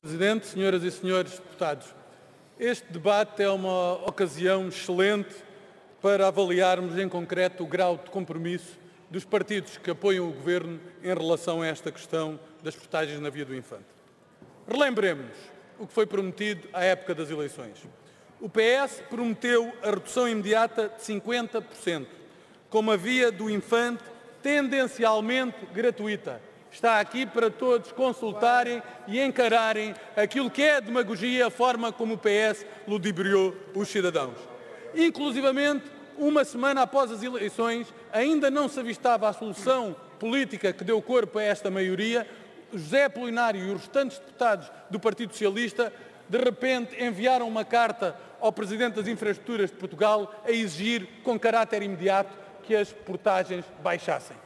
Presidente, senhoras e senhores deputados, este debate é uma ocasião excelente para avaliarmos em concreto o grau de compromisso dos partidos que apoiam o Governo em relação a esta questão das portagens na via do infante. Relembremos o que foi prometido à época das eleições. O PS prometeu a redução imediata de 50%, com uma via do infante tendencialmente gratuita está aqui para todos consultarem e encararem aquilo que é a demagogia, a forma como o PS ludibriou os cidadãos. Inclusivamente, uma semana após as eleições, ainda não se avistava a solução política que deu corpo a esta maioria, José Apolinário e os restantes deputados do Partido Socialista de repente enviaram uma carta ao Presidente das Infraestruturas de Portugal a exigir, com caráter imediato, que as portagens baixassem.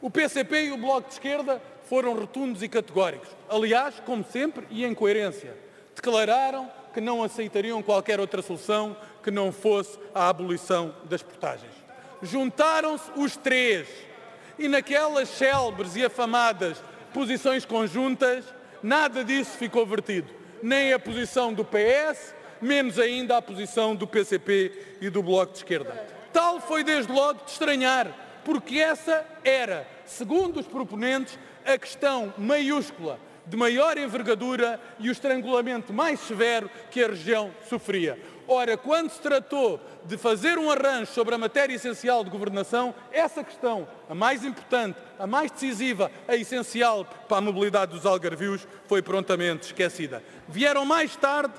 O PCP e o Bloco de Esquerda foram rotundos e categóricos. Aliás, como sempre e em coerência, declararam que não aceitariam qualquer outra solução que não fosse a abolição das portagens. Juntaram-se os três e naquelas célebres e afamadas posições conjuntas, nada disso ficou vertido. Nem a posição do PS, menos ainda a posição do PCP e do Bloco de Esquerda. Tal foi desde logo de estranhar porque essa era, segundo os proponentes, a questão maiúscula de maior envergadura e o estrangulamento mais severo que a região sofria. Ora, quando se tratou de fazer um arranjo sobre a matéria essencial de governação, essa questão, a mais importante, a mais decisiva, a essencial para a mobilidade dos algarvios, foi prontamente esquecida. Vieram mais tarde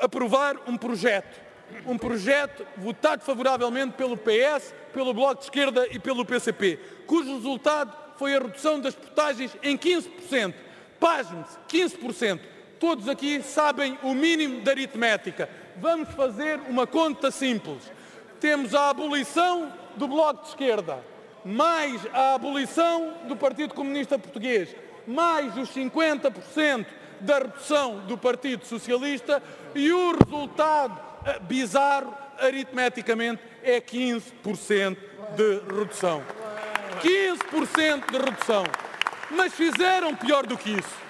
aprovar um projeto um projeto votado favoravelmente pelo PS, pelo Bloco de Esquerda e pelo PCP, cujo resultado foi a redução das portagens em 15%. Pasme-se, 15%. Todos aqui sabem o mínimo de aritmética. Vamos fazer uma conta simples. Temos a abolição do Bloco de Esquerda, mais a abolição do Partido Comunista Português, mais os 50% da redução do Partido Socialista e o resultado bizarro, aritmeticamente, é 15% de redução. 15% de redução. Mas fizeram pior do que isso.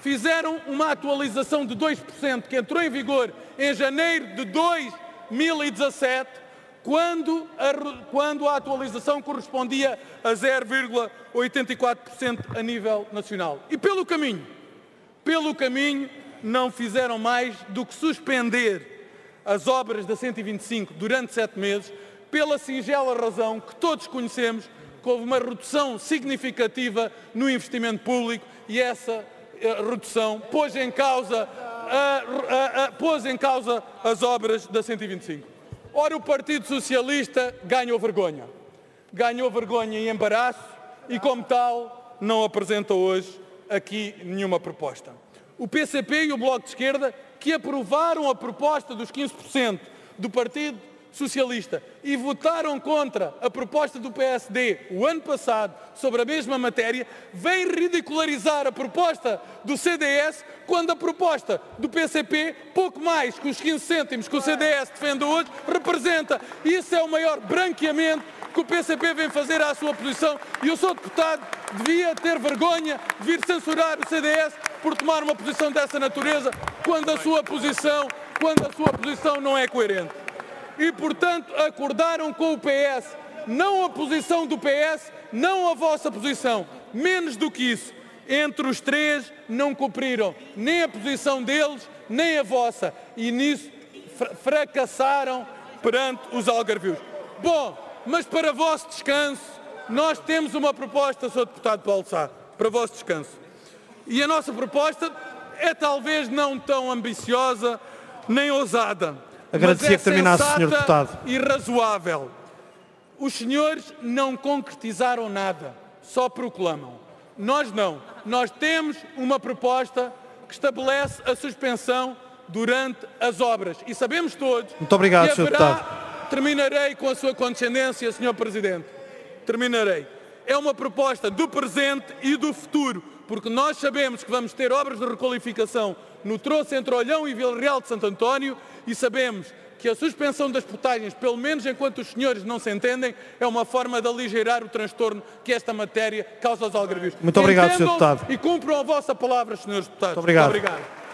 Fizeram uma atualização de 2%, que entrou em vigor em janeiro de 2017, quando a, quando a atualização correspondia a 0,84% a nível nacional. E pelo caminho, pelo caminho, não fizeram mais do que suspender as obras da 125 durante sete meses, pela singela razão que todos conhecemos que houve uma redução significativa no investimento público e essa eh, redução pôs em causa, a, a, a, pôs em causa as obras da 125. Ora, o Partido Socialista ganhou vergonha. Ganhou vergonha e embaraço e, como tal, não apresenta hoje aqui nenhuma proposta. O PCP e o Bloco de Esquerda que aprovaram a proposta dos 15% do Partido Socialista e votaram contra a proposta do PSD o ano passado sobre a mesma matéria, vem ridicularizar a proposta do CDS quando a proposta do PCP, pouco mais que os 15 cêntimos que o CDS defende hoje, representa. Isso é o maior branqueamento que o PCP vem fazer à sua posição e o seu deputado devia ter vergonha de vir censurar o CDS por tomar uma posição dessa natureza quando a sua posição, quando a sua posição não é coerente. E, portanto, acordaram com o PS, não a posição do PS, não a vossa posição. Menos do que isso, entre os três não cumpriram nem a posição deles, nem a vossa. E nisso fracassaram perante os algarvios. Bom, mas para vosso descanso, nós temos uma proposta, Sr. Deputado Paulo Sá, para vosso descanso. E a nossa proposta é talvez não tão ambiciosa nem ousada. Agradecia mas é que terminasse, Sr. Deputado. E razoável. Os senhores não concretizaram nada, só proclamam. Nós não. Nós temos uma proposta que estabelece a suspensão durante as obras. E sabemos todos Muito obrigado, que haverá... Sr. Deputado Terminarei com a sua condescendência, Sr. Presidente. Terminarei. É uma proposta do presente e do futuro, porque nós sabemos que vamos ter obras de requalificação no troço entre Olhão e Vila Real de Santo António e sabemos que a suspensão das portagens, pelo menos enquanto os senhores não se entendem, é uma forma de aligeirar o transtorno que esta matéria causa aos algarvios. Muito obrigado, Sr. Deputado. E cumpram a vossa palavra, senhores deputados. Muito obrigado. Muito obrigado.